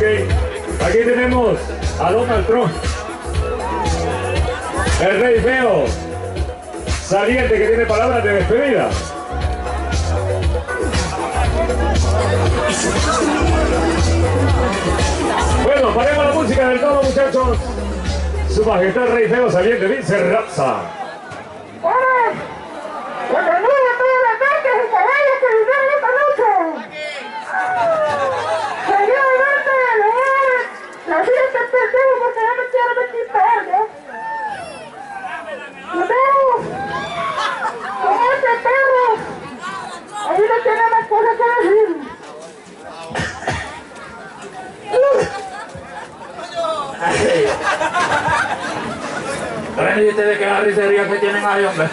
Ok, aquí tenemos a Donald Trump. El rey feo. Saliente que tiene palabras de despedida. Bueno, paremos la música del todo, muchachos. Su majestad rey feo saliente, Vince Raza. ¡Hola! ¡Bienvenido a todas las marcas y caballos que vinieron esta noche! Quería verte a leer la vida que perdimos porque ya me quiero meter tarde. ¡Nos ¡Con este perro! Ahí Bueno, y ustedes que la risería que tienen ahí, hombre.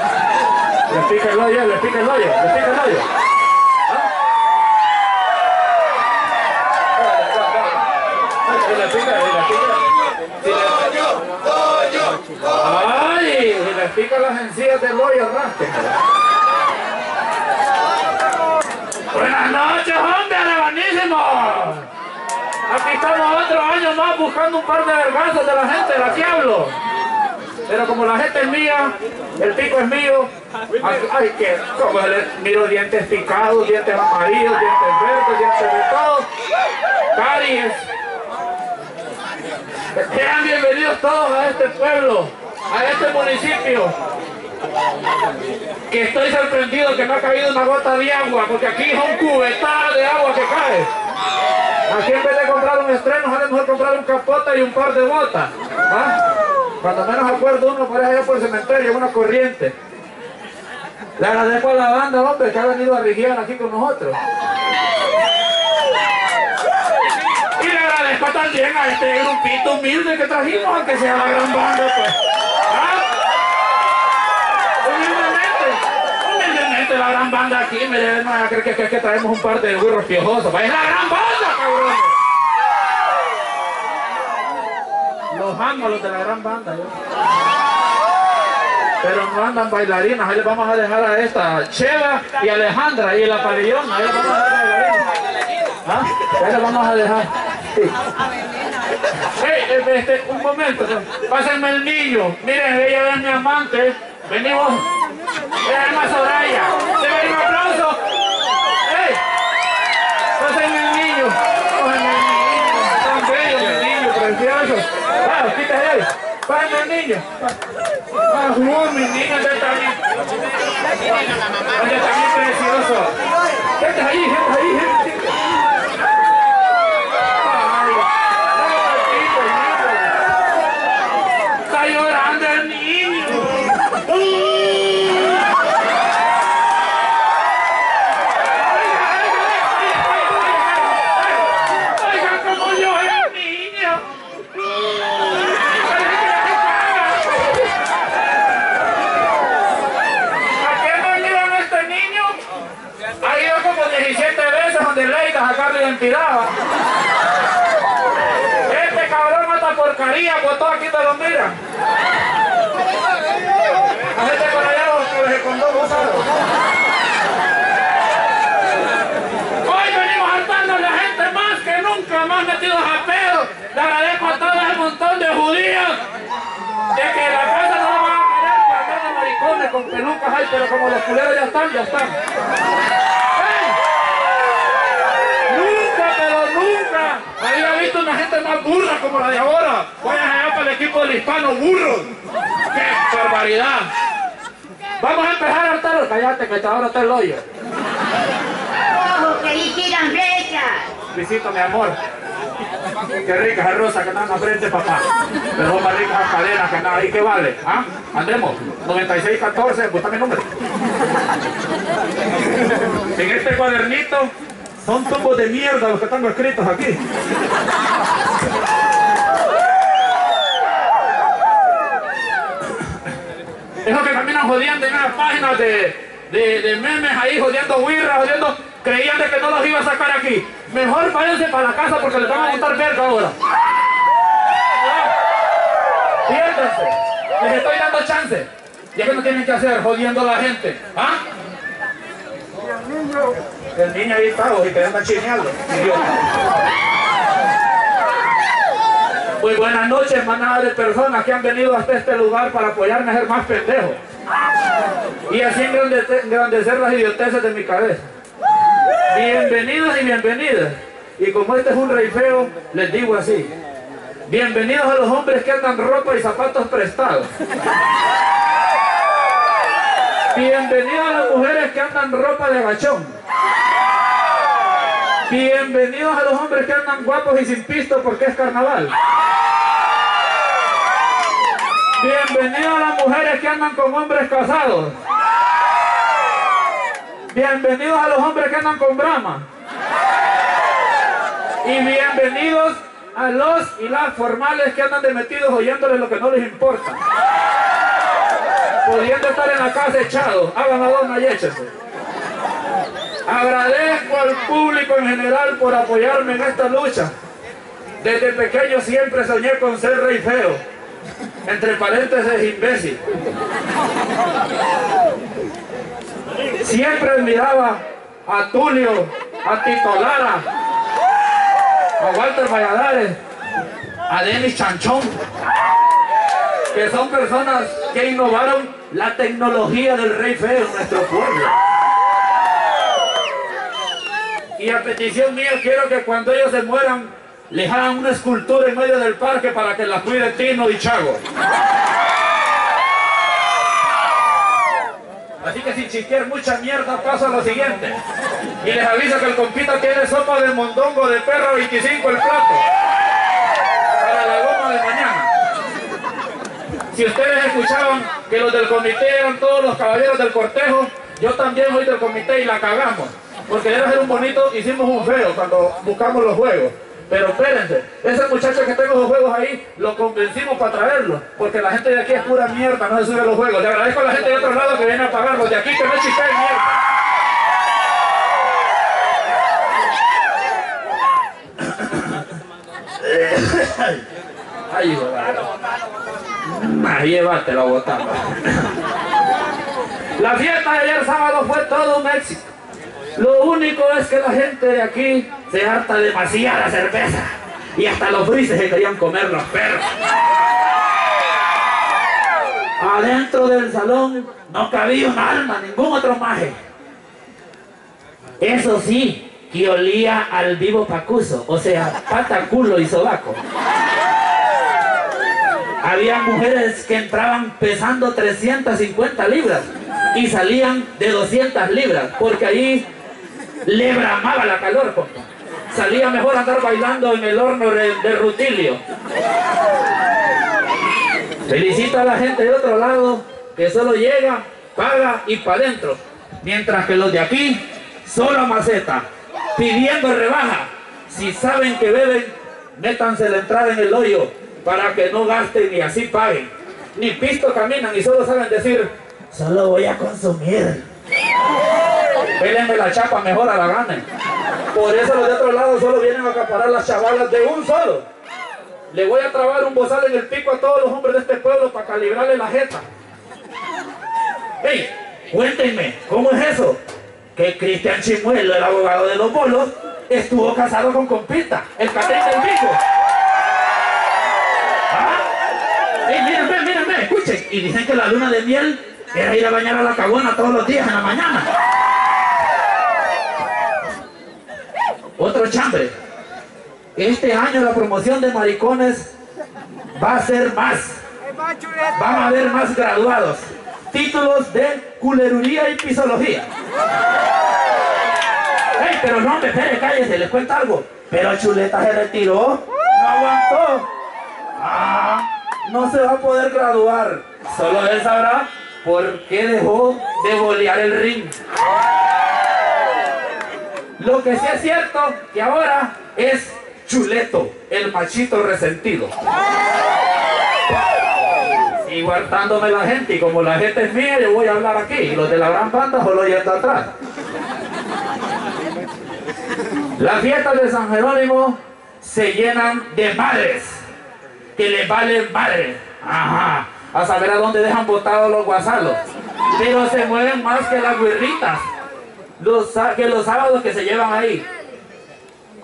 Le pica el hoyo, le pica el hoyo, le pica el hoyo. ¡Ay! Si le pica las encías del hoyo, rasque. Buenas noches, hombre, alevanísimo. Aquí estamos otro año más buscando un par de vergazos de la gente, de la que hablo. Pero como la gente es mía, el pico es mío, ay, que como le miro dientes picados, dientes amarillos, dientes verdes, dientes de todo, caries. Sean bienvenidos todos a este pueblo, a este municipio. Que estoy sorprendido que no ha caído una gota de agua, porque aquí es un cubetal de agua que cae. Aquí en vez de comprar un estreno, sale mejor comprar un capote y un par de botas. ¿ah? Cuando menos acuerdo uno para allá por el cementerio, una corriente. Le agradezco a la banda, hombre, que ha venido a Rigión aquí con nosotros. Y le agradezco también a este grupito humilde que trajimos, aunque sea la gran banda, pues. ¿Ah? Humildemente, la gran banda aquí, me deben a creer que, que, que traemos un par de burros piojosos. Pues es la gran banda, cabrón. Los amo de la gran banda. Pero no andan bailarinas, les vamos a dejar a esta Cheva y Alejandra y la Parillón, ahí les vamos a dejar. ¿Ah? Ahí les vamos a dejar. Hey, este, un momento, pásenme el niño. Miren, ella es mi amante. Venimos. Es más Soraya. Deben un aplauso. El niño. El niño. Tan bello, mi niño, precioso. Ah, quítese ahí. Pásenme el niño. Uh, mi niño, ¿dónde está bien? ¿Dónde está bien precioso? Gente ahí, gente ahí, gente. Está llorando el niño. Oigan cómo llora el niño. ¿A qué no llevan a este niño? Ha ido como 17 veces donde Leida a sacar la identidad. Este cabrón mata porcaría, pues todo aquí te lo mira. La gente por allá los que con dos gozados. Hoy venimos hartando a la gente más que nunca, más metidos a pedo. Le agradezco a todo ese montón de judíos de que la casa no la van a querer andar de maricones con pelucas ahí, pero como los culeros ya están, ya están. Había visto una gente más burra como la de ahora. Vayan allá para el equipo del hispano, burros. ¡Qué barbaridad! Vamos a empezar a hartar. Cállate, que ahora está el hoyo. Ojo, que ahí tiran flechas. Visito, mi amor. Qué rica esa rosa que está en la frente, papá. Pero más ricas esas cadenas que nada. ¿Y qué vale? ¿Ah? Andemos. 9614, busca mi número. En este cuadernito son tumbos de mierda los que están escritos aquí. Esos que caminan jodiendo en unas páginas de, de, de memes ahí, jodiendo huirras, jodiendo, creían de que no los iba a sacar aquí. Mejor váyanse para la casa porque les van a montar verga ahora. Siéntense. Les estoy dando chance. Ya que no tienen que hacer jodiendo a la gente. ¿Ah? El niño ahí está, y chineando. idiota. Muy buenas noches, manada de personas que han venido hasta este lugar para apoyarme a ser más pendejo. Y así engrandece- engrandecer las idioteces de mi cabeza. Bienvenidos y bienvenidas. Y como este es un rey feo, les digo así. Bienvenidos a los hombres que andan ropa y zapatos prestados. Bienvenidos a las mujeres que andan ropa de gachón. Bienvenidos a los hombres que andan guapos y sin pisto porque es carnaval. Bienvenidos a las mujeres que andan con hombres casados. Bienvenidos a los hombres que andan con brama. Y bienvenidos a los y las formales que andan de metidos oyéndoles lo que no les importa. Pudiendo estar en la casa echados. Hagan la dona y échense. Agradezco al público en general por apoyarme en esta lucha. Desde pequeño siempre soñé con ser rey feo. Entre paréntesis, imbécil. Siempre admiraba a Tulio, a Tito Lara, a Walter Valladares, a Denis Chanchón, que son personas que innovaron la tecnología del rey feo en nuestro pueblo. Y a petición mía quiero que cuando ellos se mueran les hagan una escultura en medio del parque para que la cuide Tino y Chago. Así que sin chisquear mucha mierda paso a lo siguiente. Y les aviso que el compita tiene sopa de mondongo de perro 25 el plato. Para la goma de mañana. Si ustedes escuchaban que los del comité eran todos los caballeros del cortejo, yo también soy del comité y la cagamos. Porque era ser un bonito, hicimos un feo cuando buscamos los juegos. Pero espérense, ese muchacho que tengo los juegos ahí, lo convencimos para traerlo. Porque la gente de aquí es pura mierda, no se sube a los juegos. Le agradezco a la gente de otro lado que viene a pagarlos. De aquí que no chisteen mierda. Ay, llévate la botana. La fiesta de ayer sábado fue todo un éxito. Lo único es que la gente de aquí se harta demasiada cerveza. Y hasta los frises se querían comer los perros. Adentro del salón no cabía un alma, ningún otro maje. Eso sí, que olía al vivo pacuso, o sea, pata, culo y sobaco. Había mujeres que entraban pesando 350 libras y salían de 200 libras, porque ahí le bramaba la calor. Salía mejor andar bailando en el horno de, de Rutilio. Felicito a la gente de otro lado que solo llega, paga y para adentro. Mientras que los de aquí, solo maceta, pidiendo rebaja. Si saben que beben, métanse la entrada en el hoyo para que no gasten y así paguen. Ni pisto caminan y solo saben decir, solo voy a consumir. Pélenme la chapa, mejor a la gana. Por eso los de otro lado solo vienen a acaparar las chavalas de un solo. Le voy a trabar un bozal en el pico a todos los hombres de este pueblo para calibrarle la jeta. ¡Ey! Cuéntenme, ¿cómo es eso? Que Cristian Chimuelo, el abogado de los bolos, estuvo casado con Compita, el catén del bico. ¿Ah? ¡Ey, mírenme, mírenme, escuchen! Y dicen que la luna de miel era ir a bañar a la cagona todos los días en la mañana. Otro chambre. Este año la promoción de maricones va a ser más. Van a haber más graduados. Títulos de culeruría y pisología. ¡Ey, pero no, me espere, cállese, les cuento algo. Pero Chuleta se retiró, no aguantó. Ah, no se va a poder graduar. Solo él sabrá por qué dejó de bolear el ring. Lo que sí es cierto que ahora es Chuleto, el machito resentido. Sigo hartándome la gente y como la gente es mía, yo voy a hablar aquí. Y los de la gran banda solo yendo atrás. Las fiestas de San Jerónimo se llenan de madres que les valen madre. Ajá. A saber a dónde dejan botados los guasalos. Pero se mueven más que las guirritas. Los, que los sábados que se llevan ahí.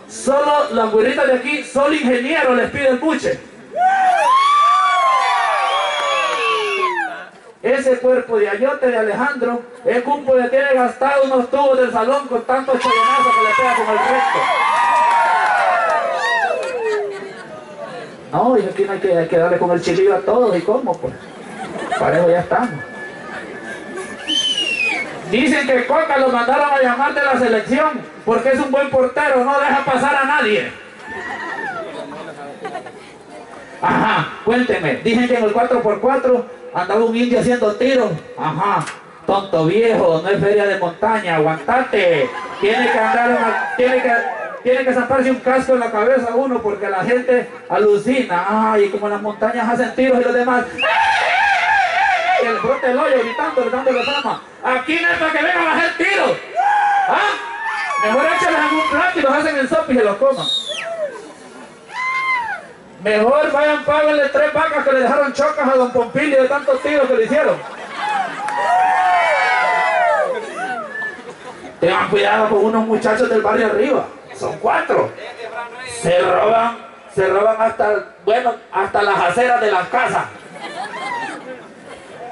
Solo las güeritas de aquí, solo ingeniero les pide el buche. Ese cuerpo de ayote de Alejandro, el cumpo le tiene gastado unos tubos del salón con tantos cholonazos que le pega con el recto. No, y aquí no hay que, que darle con el chilillo a todos, ¿y cómo? Pues, parejo ya estamos. Dicen que Coca lo mandaron a llamar de la selección porque es un buen portero, no deja pasar a nadie. Ajá, cuéntenme, dicen que en el 4x4 andaba un indio haciendo tiros. Ajá, tonto viejo, no es feria de montaña, aguantate. Tiene que andar, tiene que, tiene que zaparse un casco en la cabeza uno porque la gente alucina. Ajá, y como las montañas hacen tiros y los demás. Y el brote del hoyo gritando, dándole fama. Aquí no es para que vengan a hacer tiros. ¿Ah? Mejor échales en un plato y los hacen en sopa y se los coman. Mejor vayan, páguenle tres vacas que le dejaron chocas a don Pompilio de tantos tiros que le hicieron. Tengan cuidado con unos muchachos del barrio arriba. Son cuatro. Se roban, se roban hasta, bueno, hasta las aceras de las casas.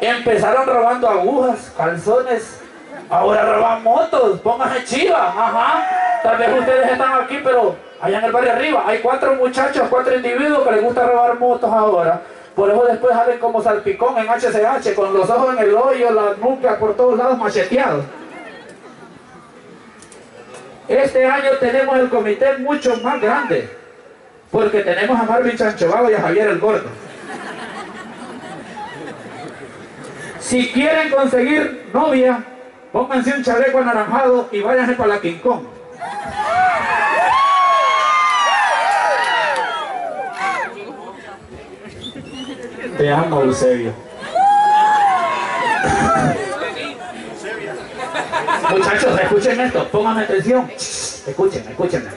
Empezaron robando agujas, calzones. Ahora roban motos. Pónganse chivas. Ajá. Tal vez ustedes están aquí, pero allá en el barrio arriba hay cuatro muchachos, cuatro individuos que les gusta robar motos ahora. Por eso después salen como salpicón en HCH, con los ojos en el hoyo, las nucas por todos lados macheteados. Este año tenemos el comité mucho más grande, porque tenemos a Marvin Chanchovago y a Javier el Gordo. Si quieren conseguir novia, pónganse un chaleco anaranjado y váyanse para la King Kong. Te amo, Eusebio. Muchachos, escuchen esto, pónganme atención. Escuchen, escuchen.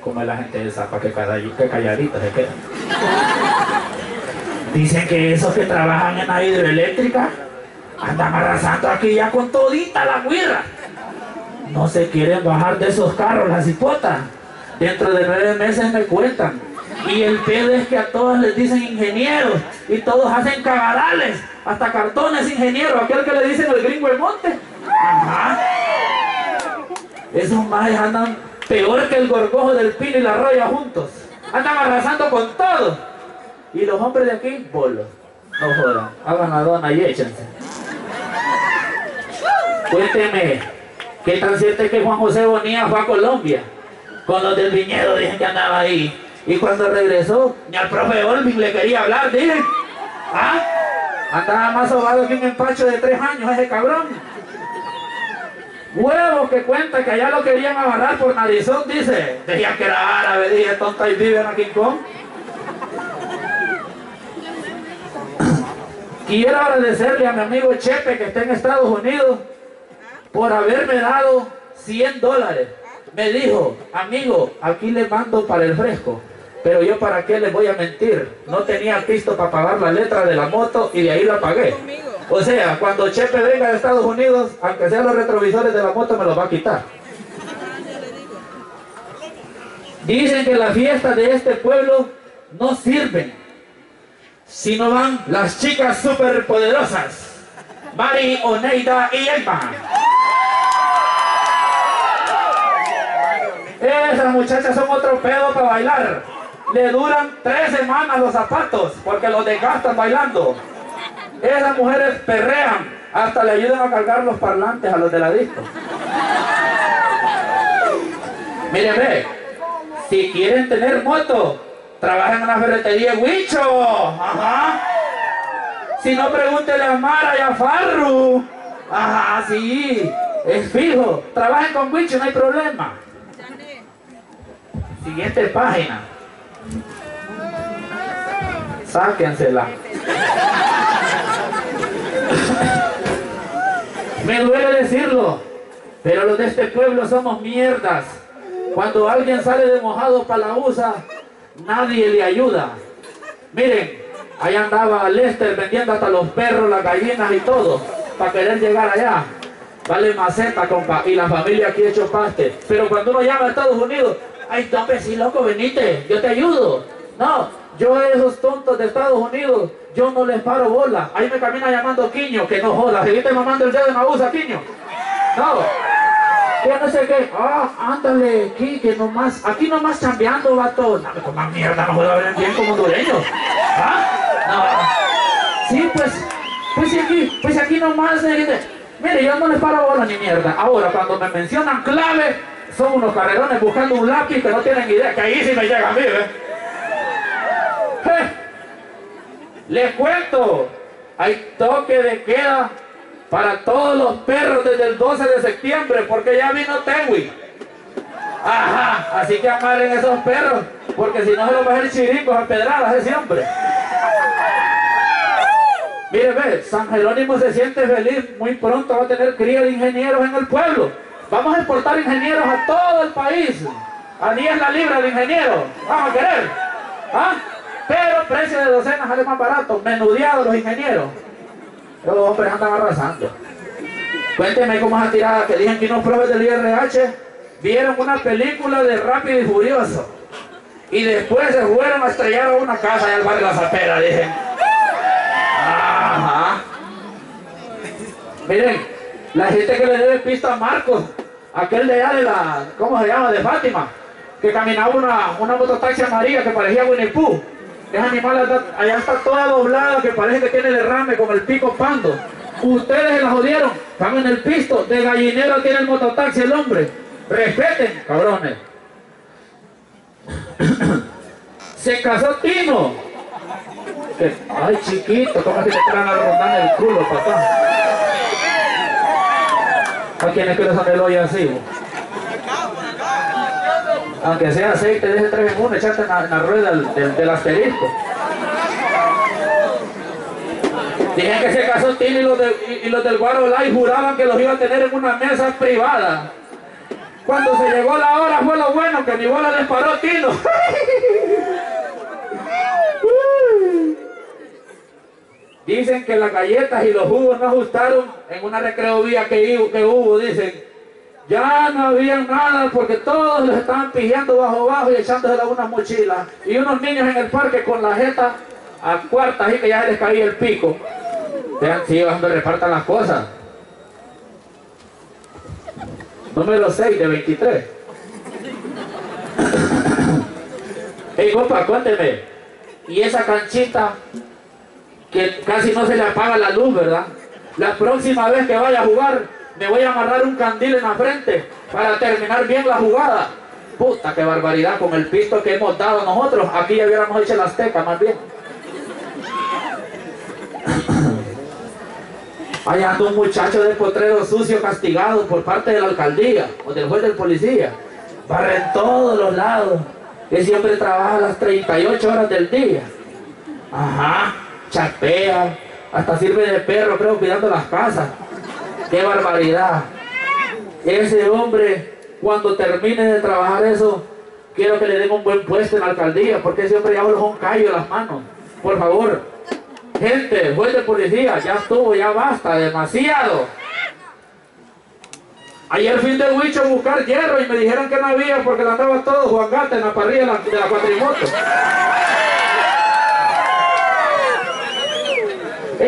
Como es la gente de Zapa que, calladi- que calladita se quedan. Dicen que esos que trabajan en la hidroeléctrica andan arrasando aquí ya con todita la guirra. No se quieren bajar de esos carros, las hipotas. Dentro de nueve meses me cuentan. Y el pedo es que a todos les dicen ingenieros y todos hacen cagadales. Hasta cartones ingeniero, aquel que le dicen el gringo el monte. Ajá. Esos majes andan peor que el gorgojo del pino y la roya juntos. Andan arrasando con todo. Y los hombres de aquí, bolos. No jodan, hagan la dona y échense. Cuénteme, ¿qué tan cierto es que Juan José Bonilla fue a Colombia? Con los del viñedo, dicen que andaba ahí. Y cuando regresó, ni al profe Olvin le quería hablar, dicen. ¿Ah? Andaba más sobado que un empacho de tres años ese cabrón. Huevos que cuenta que allá lo querían agarrar por narizón, dice. Decían que era árabe, dije, tonta y viven aquí Kong. Quiero agradecerle a mi amigo Chepe que está en Estados Unidos por haberme dado 100 dólares. Me dijo, amigo, aquí le mando para el fresco. Pero yo para qué les voy a mentir. No tenía pisto para pagar la letra de la moto y de ahí la pagué. O sea, cuando Chepe venga de Estados Unidos, aunque sean los retrovisores de la moto, me los va a quitar. Dicen que las fiestas de este pueblo no sirven. Si no van las chicas superpoderosas. Mari, Oneida y Emma. Esas muchachas son otro pedo para bailar. Le duran tres semanas los zapatos porque los desgastan bailando. Esas mujeres perrean, hasta le ayudan a cargar los parlantes a los de la disco. Miren, ve, si quieren tener moto, trabajen en una ferretería Huicho. Ajá. Si no, pregúntele a Mara y a Farru. Ajá, sí, es fijo. Trabajen con Huicho, no hay problema. Siguiente página. Sáquensela. Me duele decirlo, pero los de este pueblo somos mierdas. Cuando alguien sale de mojado para la USA, nadie le ayuda. Miren, ahí andaba Lester vendiendo hasta los perros, las gallinas y todo, para querer llegar allá. Vale maceta, compa, y la familia aquí hecho paste. Pero cuando uno llama a Estados Unidos, ay, no, sí, loco, venite, yo te ayudo. No, yo a esos tontos de Estados Unidos, yo no les paro bola. Ahí me camina llamando Quiño, que no joda. Seguiste mamando el dedo en la usa, Quiño. No. Que no sé qué. Ah, ándale, aquí, que nomás, aquí nomás chambeando, vato. No me coman mierda, no joda, hablen bien como hondureños. ¿Ah? No. Sí, pues, pues aquí, pues aquí nomás, mire, yo no les paro bola ni mierda. Ahora, cuando me mencionan clave, son unos carrerones buscando un lápiz que no tienen idea, que ahí sí me llega a mí, ¿ves? Les cuento, hay toque de queda para todos los perros desde el 12 de septiembre, porque ya vino Tewi. Ajá, así que amarren esos perros, porque si no se los va a hacer chiricos a pedradas ese hombre. Mire, ve, San Jerónimo se siente feliz, muy pronto va a tener cría de ingenieros en el pueblo. Vamos a exportar ingenieros a todo el país. A 10 la libra de ingenieros. Vamos a querer. ¿Ah? Pero precio de docenas sale más barato. Menudeados los ingenieros. Los hombres andan arrasando. Cuénteme cómo es la tirada que dicen que unos profes del IRH vieron una película de Rápido y Furioso. Y después se fueron a estrellar a una casa allá al barrio La Zapera, dicen. Ajá. Miren, la gente que le debe pista a Marcos, aquel de allá de la, ¿cómo se llama? De Fátima, que caminaba una, una mototaxi amarilla que parecía Winnie Pooh. Esa animal allá, está toda doblada, que parece que tiene derrame con el pico pando. Ustedes se la jodieron, están en el pisto, de gallinero tiene el mototaxi el hombre. Respeten, cabrones. Se casó Tino. Ay, chiquito, ¿cómo se te traen a rondar el culo, papá? ¿A quién es que le sale el hoyo así? Aunque sea aceite, deje tres en uno, echate en la, rueda del, asterisco. Dicen que se casó Tino y los, de- y- los del juraban que los iba a tener en una mesa privada. Cuando se llegó la hora fue lo bueno que mi bola les paró Tino. Dicen que las galletas y los jugos no ajustaron en una recreovía que, hu- que hubo, dicen. Ya no había nada porque todos los estaban pillando bajo bajo y echándose unas mochilas. Y unos niños en el parque con la jeta a cuarta, así que ya se les caía el pico. Vean, sí, donde repartan las cosas. Número 6 de 23. Hey, compa, cuénteme. Y esa canchita que casi no se le apaga la luz, ¿verdad? La próxima vez que vaya a jugar, me voy a amarrar un candil en la frente para terminar bien la jugada. Puta, qué barbaridad con el pisto que hemos dado nosotros. Aquí ya hubiéramos hecho la azteca más bien. Ahí anda un muchacho de potrero sucio castigado por parte de la alcaldía o del juez del policía. Barre en todos los lados. Que siempre trabaja las 38 horas del día. Ajá, chapea, hasta sirve de perro, creo, cuidando las casas. ¡Qué barbaridad! Ese hombre, cuando termine de trabajar eso, quiero que le den un buen puesto en la alcaldía, porque ese hombre ya voló un callo en las manos. Por favor, gente, juez de policía, ya estuvo, ya basta, demasiado. Ayer fui de Huicho a buscar hierro y me dijeron que no había porque le andaba todo Juan Gata en la parrilla de la, de la cuatrimoto.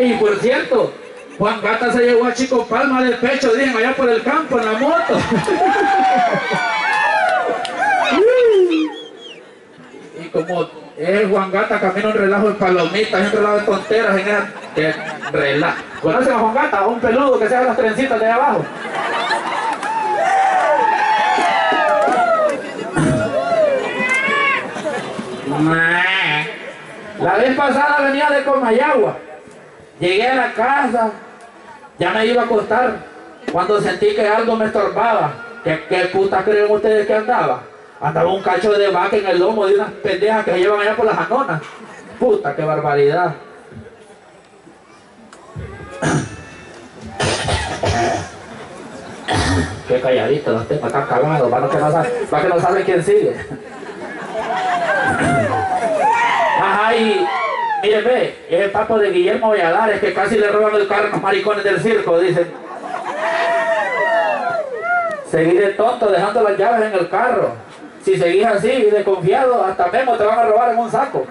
Y por cierto, Juan Gata se llevó a Chico Palma del pecho, dicen, allá por el campo, en la moto. y como es Juan Gata, camina un relajo de palomitas, un relajo de tonteras en esa que relajo. ¿Conocen a Juan Gata? Un peludo que se hace las trencitas de ahí abajo. La vez pasada venía de Comayagua. Llegué a la casa, ya me iba a acostar, cuando sentí que algo me estorbaba. ¿Qué, qué puta creen ustedes que andaba? Andaba un cacho de vaca en el lomo de unas pendejas que llevan allá por las anonas. Puta, qué barbaridad. Qué calladito los tengo, están cagados, para que no para que no saben quién sigue. Y es el papo de Guillermo Valladares que casi le roban el carro a los maricones del circo, dicen. Seguir el tonto dejando las llaves en el carro. Si seguís así, desconfiado, hasta Memo te van a robar en un saco.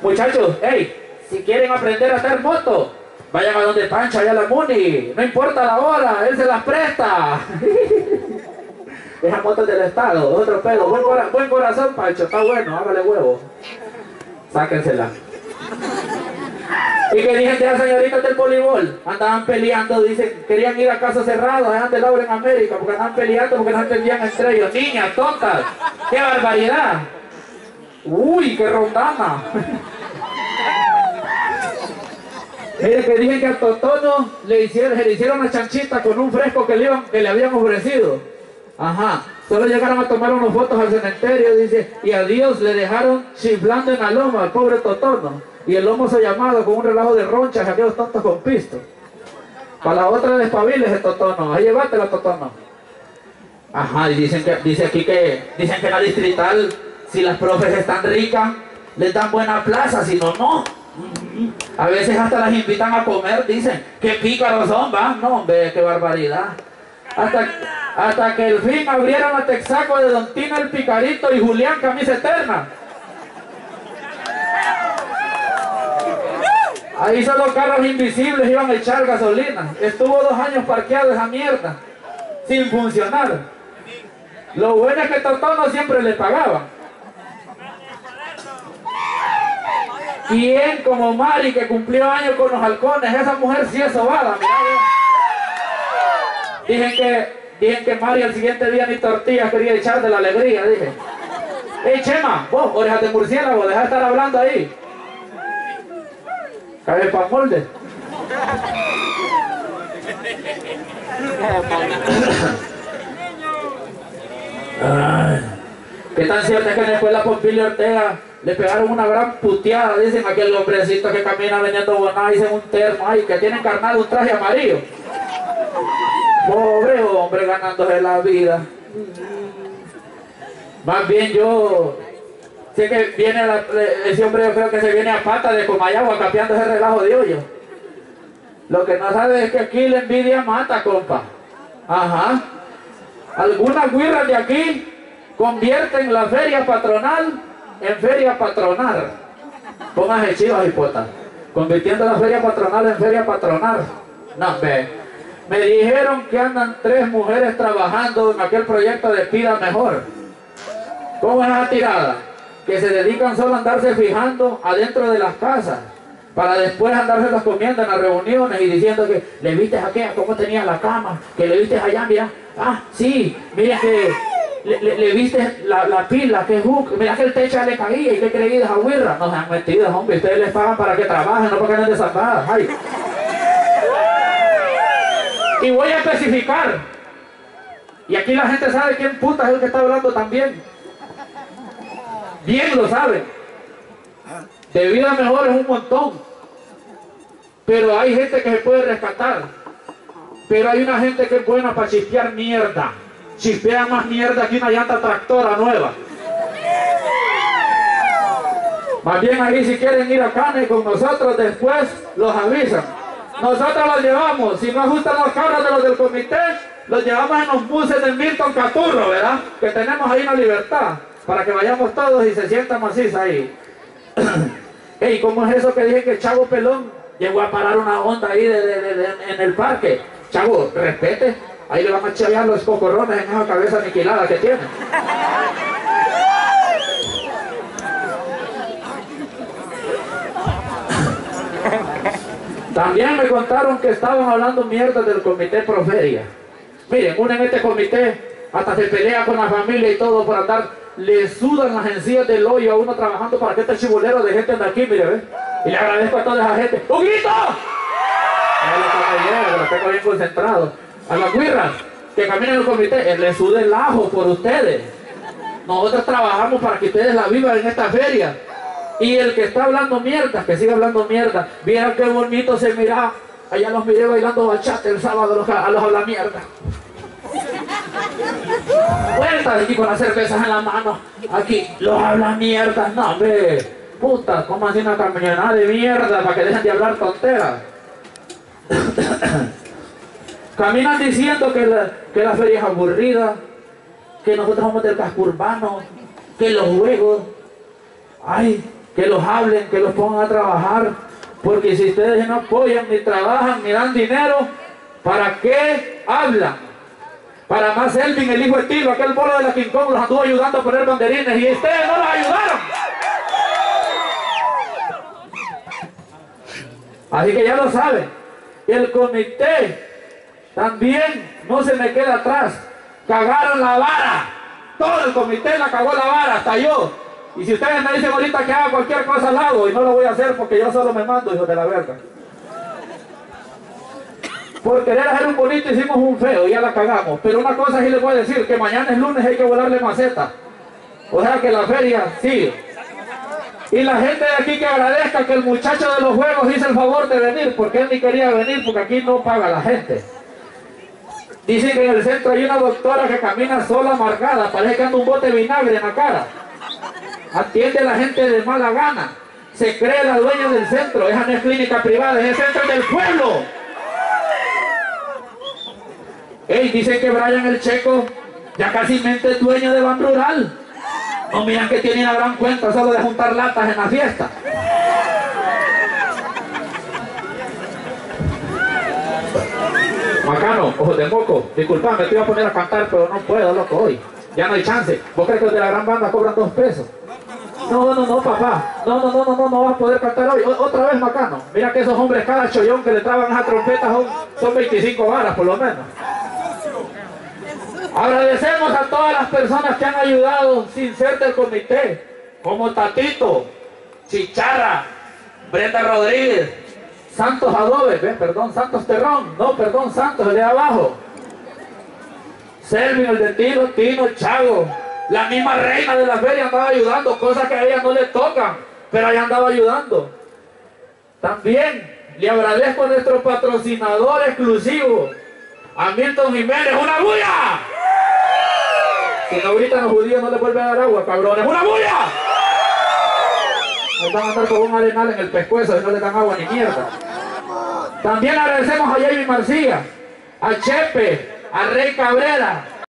Muchachos, hey, si quieren aprender a hacer moto, vayan a donde Pancho, allá la Muni. No importa la hora, él se las presta. Moto es del Estado, otro pedo. Buen, cora- buen corazón, Pancho, está bueno, hágale huevo. Sáquensela. Y que dicen de las señoritas del voleibol, andaban peleando, dicen, querían ir a casa cerrada, dejan de Laura en América, porque andaban peleando porque no entendían entre ellos. Niñas, tontas, qué barbaridad. Uy, qué rondana. Mire que dije que a Totono le hicieron, le hicieron una chanchita con un fresco que le habían ofrecido. Ajá. Solo llegaron a tomar unas fotos al cementerio, dice, y a Dios le dejaron chiflando en la loma al pobre Totono. Y el lomo se llamado con un relajo de ronchas, aquellos tontos con pisto. Para la otra despabiles de Totono, ahí llévatela Totono. Ajá, y dicen que, dice aquí que, dicen que la distrital, si las profes están ricas, les dan buena plaza, si no, no. A veces hasta las invitan a comer, dicen, qué pícaros son, va, no, hombre, qué barbaridad. Hasta, hasta que el fin abrieron a Texaco de Don Tino el Picarito y Julián Camisa Eterna. Ahí solo carros invisibles iban a echar gasolina. Estuvo dos años parqueado esa mierda, sin funcionar. Lo bueno es que Totono siempre le pagaban. ¿Quién como Mari que cumplió años con los halcones? Esa mujer sí es sobada, Dicen que, dicen que Mari al siguiente día ni tortillas quería echar de la alegría, dije. Ey, Chema, vos, orejas de murciélago, deja de estar hablando ahí. Cabe pa' molde. Ay, ¿Qué tan cierto es que en la escuela Pompilio Ortega le pegaron una gran puteada? Dicen aquel hombrecito que camina vendiendo bonais en un termo, ay, que tiene encarnado un traje amarillo. Pobre hombre ganándose la vida. Más bien yo sé que viene ese hombre yo creo que se viene a pata de Comayagua capeando ese relajo de hoyo. Lo que no sabe es que aquí la envidia mata, compa. Ajá. Algunas guirras de aquí convierten la feria patronal en feria patronal. Póngase chivas, hipota. Convirtiendo la feria patronal en feria patronal. No, ve. Me dijeron que andan tres mujeres trabajando en aquel proyecto de Pida Mejor. ¿Cómo es esa tirada? Que se dedican solo a andarse fijando adentro de las casas para después andarse las comiendo en las reuniones y diciendo que le viste a aquella cómo tenía la cama, que le viste allá, mira, ah, sí, mira que le, le- le viste la, la pila, que hook, mira que el techo le caía y que creí de huirra. No sean metidas, hombre, ustedes les pagan para que trabajen, no para que anden desampadas. Ay. Y voy a especificar. Y aquí la gente sabe quién puta es el que está hablando también. Bien lo saben. De vida mejor es un montón. Pero hay gente que se puede rescatar. Pero hay una gente que es buena para chispear mierda. Chispea más mierda que una llanta tractora nueva. Más bien ahí si quieren ir a Cane con nosotros después los avisan. Nosotros los llevamos, si no ajustan los carros de los del comité, los llevamos en los buses de Milton Caturro, ¿verdad? Que tenemos ahí en la libertad, para que vayamos todos y se sienta maciza ahí. Ey, ¿cómo es eso que dije que Chavo Pelón llegó a parar una onda ahí en el parque? Chavo, respete, ahí le van a chavear los cocorrones en esa cabeza aniquilada que tiene. También me contaron que estaban hablando mierda del comité Proferia. Miren, uno en este comité hasta se pelea con la familia y todo por andar, le sudan las encías del hoyo a uno trabajando para que este chibolero de gente ande aquí, mire, ¿ve? Y le agradezco a toda esa gente. ¡Huguito! A los que tengo bien concentrados. A las guirras que caminan en el comité, eh, les sude el ajo por ustedes. Nosotros trabajamos para que ustedes la vivan en esta feria. Y el que está hablando mierda, que siga hablando mierda, vieron qué bonito se mira. Allá los miré bailando bachata el sábado a los, a los habla mierda. Vuelta aquí con las cervezas en la mano. Aquí, los habla mierda. No, hombre. Puta, ¿cómo así una camionada de mierda para que dejen de hablar tonteras? Caminan diciendo que la, que la feria es aburrida, que nosotros somos del casco urbano, que los juegos, ay, que los hablen, que los pongan a trabajar, porque si ustedes no apoyan, ni trabajan, ni dan dinero, ¿para qué hablan? Para más Elvin, el hijo de aquel bolo de la King Kong, los anduvo ayudando a poner banderines y ustedes no los ayudaron. Así que ya lo saben. El comité también no se me queda atrás. Cagaron la vara. Todo el comité la cagó la vara, hasta yo. Y si ustedes me dicen ahorita que haga cualquier cosa al lado, y no lo voy a hacer porque yo solo me mando, hijo de la verga. Por querer hacer un bonito hicimos un feo y ya la cagamos. Pero una cosa sí les voy a decir, que mañana es lunes hay que volarle maceta. O sea que la feria sigue. Y la gente de aquí que agradezca que el muchacho de los juegos hizo el favor de venir, porque él ni quería venir, porque aquí no paga la gente. Dicen que en el centro hay una doctora que camina sola amargada, parece que anda un bote de vinagre en la cara. Atiende a la gente de mala gana. Se cree la dueña del centro, esa no es clínica privada, es el centro del pueblo. Ey, dicen que Brian el Checo ya casi mente es dueño de Ban Rural. No miran que tiene una gran cuenta solo de juntar latas en la fiesta. Macano, ojo de moco, disculpame, te iba a poner a cantar, pero no puedo, loco, hoy. Ya no hay chance. ¿Vos crees que los de la gran banda cobran dos pesos? No, no, no, papá. No, no, no, no, no, no vas a poder cantar hoy. Otra vez, Macano. Mira que esos hombres, cada chollón que le traban esa trompeta son, son 25 varas, por lo menos. Agradecemos a todas las personas que han ayudado sin ser del comité, como Tatito, Chicharra, Brenda Rodríguez, Santos Adobe, perdón, Santos Terrón, no, perdón, Santos, el de abajo. Selvin, el de Tino, Tino, Chago, la misma reina de la feria andaba ayudando, cosas que a ella no le tocan, pero ella andaba ayudando. También le agradezco a nuestro patrocinador exclusivo, a Milton Jiménez, ¡una bulla! Si no gritan los judíos no les vuelven a dar agua, cabrones. ¡Una bulla! Ahí van a andar con un arenal en el pescuezo y no le dan agua ni mierda. También agradecemos a Jamie Marcía, a Chepe, a Rey Cabrera,